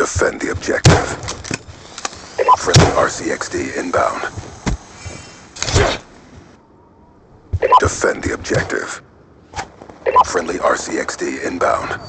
Defend the objective. Friendly RCXD inbound. Defend the objective. Friendly RCXD inbound.